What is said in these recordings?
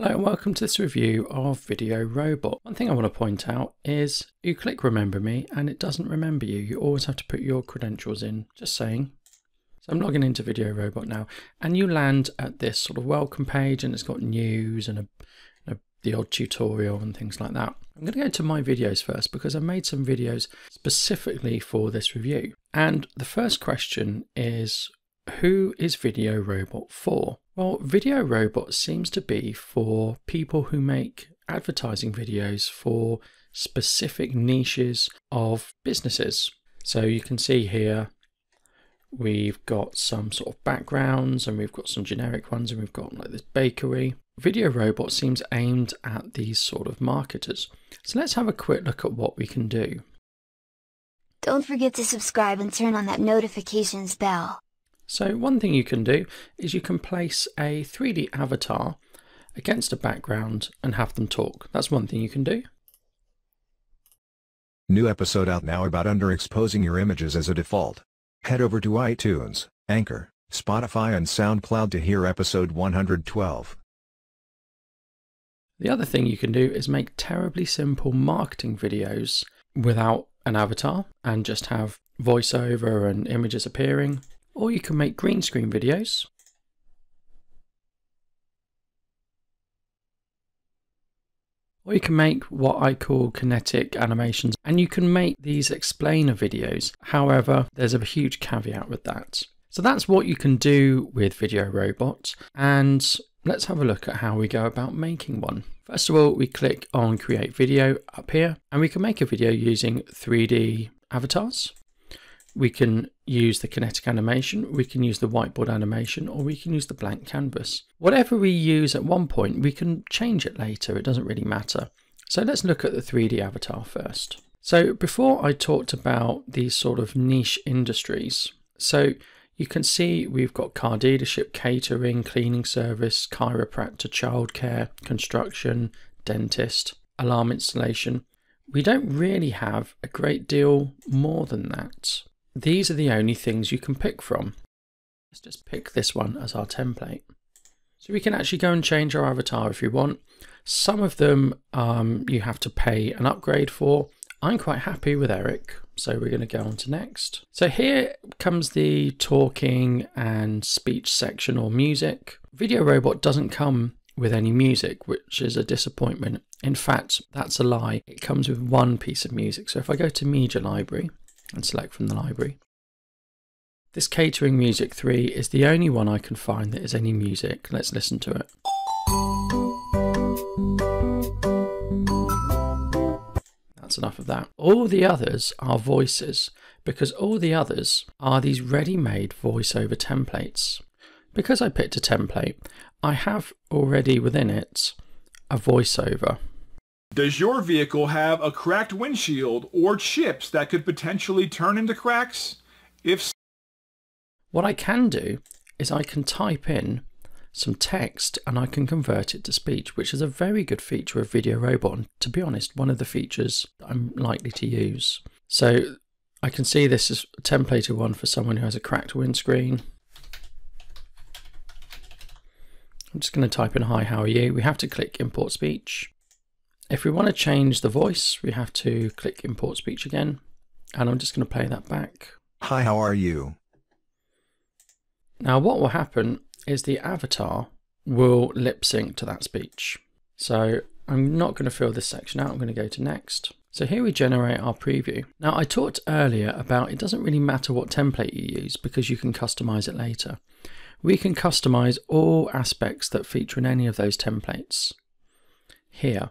Hello and welcome to this review of Video Robot. One thing I want to point out is you click remember me and it doesn't remember you. You always have to put your credentials in, just saying. So I'm logging into Video Robot now and you land at this sort of welcome page and it's got news and a, a, the odd tutorial and things like that. I'm going to go to my videos first because I made some videos specifically for this review. And the first question is who is Video Robot for? Well, Video Robot seems to be for people who make advertising videos for specific niches of businesses. So you can see here we've got some sort of backgrounds and we've got some generic ones and we've got like this bakery. Video Robot seems aimed at these sort of marketers. So let's have a quick look at what we can do. Don't forget to subscribe and turn on that notifications bell. So one thing you can do is you can place a 3D avatar against a background and have them talk. That's one thing you can do. New episode out now about underexposing your images as a default. Head over to iTunes, Anchor, Spotify and SoundCloud to hear episode 112. The other thing you can do is make terribly simple marketing videos without an avatar and just have voiceover and images appearing. Or you can make green screen videos. Or you can make what I call kinetic animations and you can make these explainer videos. However, there's a huge caveat with that. So that's what you can do with Video Robot and let's have a look at how we go about making one. First of all, we click on create video up here and we can make a video using 3D avatars. We can use the kinetic animation, we can use the whiteboard animation, or we can use the blank canvas. Whatever we use at one point, we can change it later, it doesn't really matter. So let's look at the 3D avatar first. So before I talked about these sort of niche industries, so you can see we've got car dealership, catering, cleaning service, chiropractor, childcare, construction, dentist, alarm installation. We don't really have a great deal more than that. These are the only things you can pick from. Let's just pick this one as our template. So we can actually go and change our avatar if you want. Some of them um, you have to pay an upgrade for. I'm quite happy with Eric, so we're going to go on to next. So here comes the talking and speech section or music. Video Robot doesn't come with any music, which is a disappointment. In fact, that's a lie. It comes with one piece of music. So if I go to Media Library, and select from the library. This Catering Music 3 is the only one I can find that is any music. Let's listen to it. That's enough of that. All the others are voices because all the others are these ready-made voiceover templates. Because I picked a template, I have already within it a voiceover does your vehicle have a cracked windshield or chips that could potentially turn into cracks? If so, what I can do is I can type in some text and I can convert it to speech, which is a very good feature of Video Robot. And to be honest, one of the features I'm likely to use. So I can see this is a templated one for someone who has a cracked windscreen. I'm just going to type in, hi, how are you? We have to click import speech. If we want to change the voice, we have to click import speech again. And I'm just going to play that back. Hi, how are you? Now what will happen is the avatar will lip sync to that speech. So I'm not going to fill this section out. I'm going to go to next. So here we generate our preview. Now I talked earlier about it doesn't really matter what template you use because you can customize it later. We can customize all aspects that feature in any of those templates here.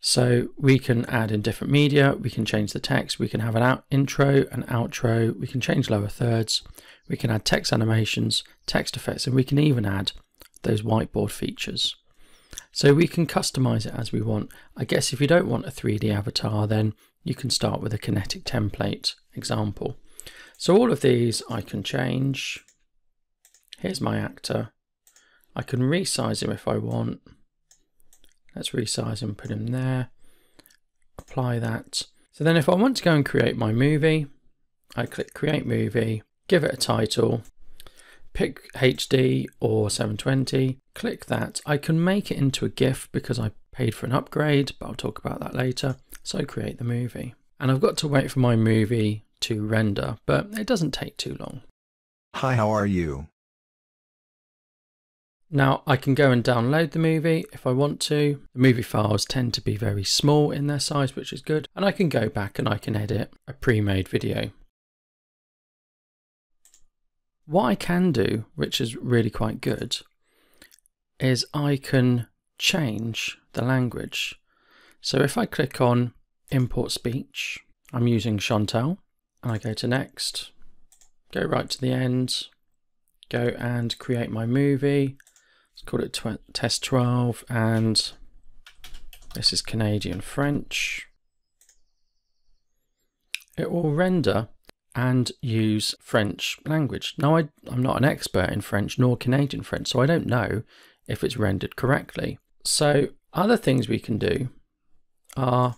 So we can add in different media, we can change the text, we can have an out intro, an outro, we can change lower thirds, we can add text animations, text effects, and we can even add those whiteboard features. So we can customize it as we want. I guess if you don't want a 3D avatar, then you can start with a kinetic template example. So all of these I can change. Here's my actor. I can resize him if I want. Let's resize and put him there. Apply that. So then if I want to go and create my movie, I click create movie, give it a title, pick HD or 720, click that. I can make it into a GIF because I paid for an upgrade, but I'll talk about that later. So create the movie. And I've got to wait for my movie to render, but it doesn't take too long. Hi, how are you? Now I can go and download the movie if I want to. The movie files tend to be very small in their size, which is good. And I can go back and I can edit a pre-made video. What I can do, which is really quite good, is I can change the language. So if I click on import speech, I'm using Chantal and I go to next, go right to the end, go and create my movie call it test 12 and this is Canadian French. It will render and use French language. Now, I, am not an expert in French nor Canadian French, so I don't know if it's rendered correctly. So other things we can do are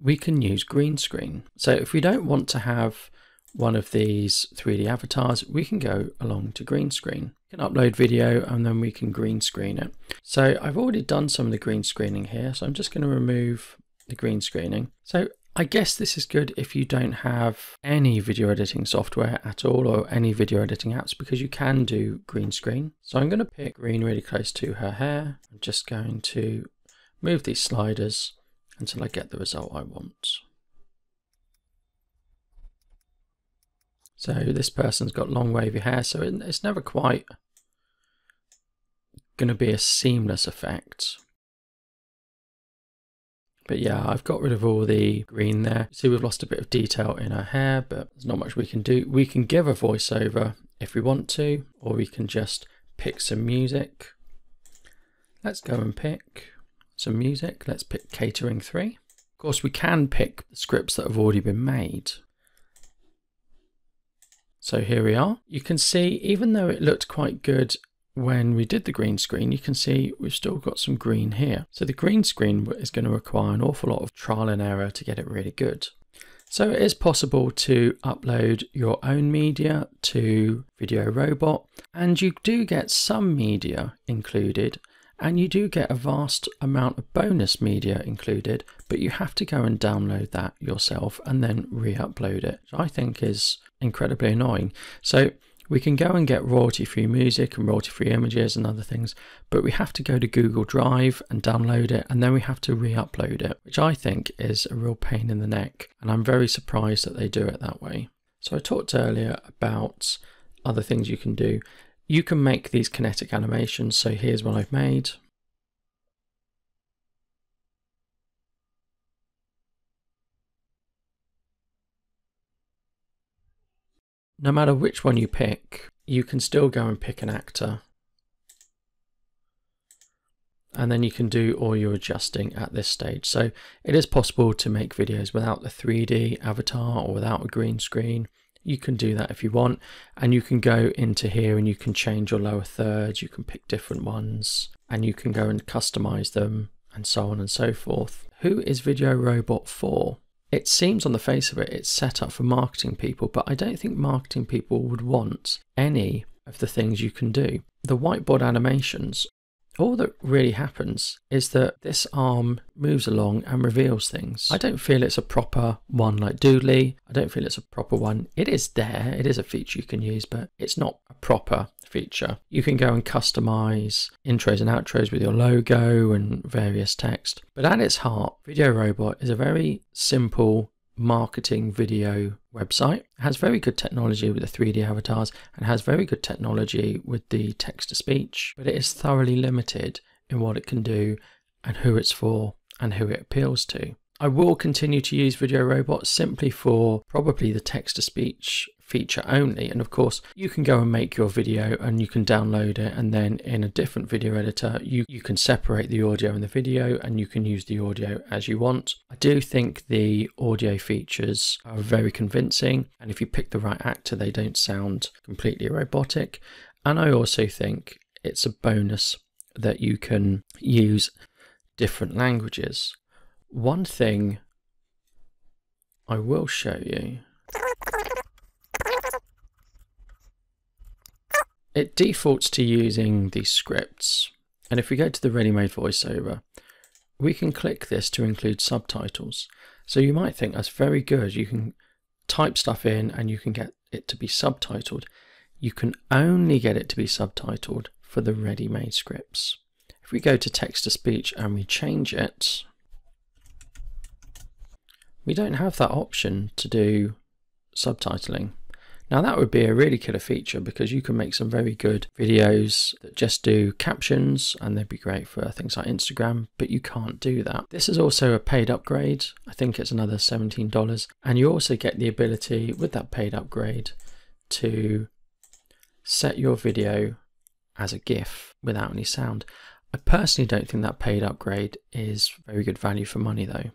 we can use green screen. So if we don't want to have one of these 3D avatars, we can go along to green screen. We can upload video and then we can green screen it. So I've already done some of the green screening here, so I'm just going to remove the green screening. So I guess this is good if you don't have any video editing software at all or any video editing apps because you can do green screen. So I'm going to pick green really close to her hair. I'm just going to move these sliders until I get the result I want. So this person's got long wavy hair, so it's never quite going to be a seamless effect. But yeah, I've got rid of all the green there. See, we've lost a bit of detail in her hair, but there's not much we can do. We can give a voiceover if we want to, or we can just pick some music. Let's go and pick some music. Let's pick Catering 3. Of course, we can pick the scripts that have already been made. So here we are. You can see, even though it looked quite good when we did the green screen, you can see we've still got some green here. So the green screen is going to require an awful lot of trial and error to get it really good. So it is possible to upload your own media to Video Robot, and you do get some media included and you do get a vast amount of bonus media included, but you have to go and download that yourself and then re-upload it, which I think is incredibly annoying. So we can go and get royalty free music and royalty free images and other things, but we have to go to Google Drive and download it and then we have to re upload it, which I think is a real pain in the neck. And I'm very surprised that they do it that way. So I talked earlier about other things you can do. You can make these kinetic animations. So here's one I've made. No matter which one you pick, you can still go and pick an actor. And then you can do all your adjusting at this stage. So it is possible to make videos without the 3D avatar or without a green screen you can do that if you want and you can go into here and you can change your lower thirds you can pick different ones and you can go and customize them and so on and so forth. Who is video robot for? It seems on the face of it it's set up for marketing people but i don't think marketing people would want any of the things you can do. The whiteboard animations all that really happens is that this arm moves along and reveals things. I don't feel it's a proper one like Doodly. I don't feel it's a proper one. It is there, it is a feature you can use, but it's not a proper feature. You can go and customize intros and outros with your logo and various text. But at its heart, Video Robot is a very simple marketing video website. It has very good technology with the 3D avatars and has very good technology with the text to speech, but it is thoroughly limited in what it can do and who it's for and who it appeals to. I will continue to use Video Robot simply for probably the text to speech feature only. And of course, you can go and make your video and you can download it. And then in a different video editor, you, you can separate the audio and the video and you can use the audio as you want. I do think the audio features are very convincing. And if you pick the right actor, they don't sound completely robotic. And I also think it's a bonus that you can use different languages. One thing I will show you it defaults to using these scripts. And if we go to the ready-made voiceover, we can click this to include subtitles. So you might think that's very good. You can type stuff in and you can get it to be subtitled. You can only get it to be subtitled for the ready-made scripts. If we go to text to speech and we change it, we don't have that option to do subtitling. Now that would be a really killer feature because you can make some very good videos that just do captions and they'd be great for things like Instagram, but you can't do that. This is also a paid upgrade. I think it's another $17 and you also get the ability with that paid upgrade to set your video as a GIF without any sound. I personally don't think that paid upgrade is very good value for money though.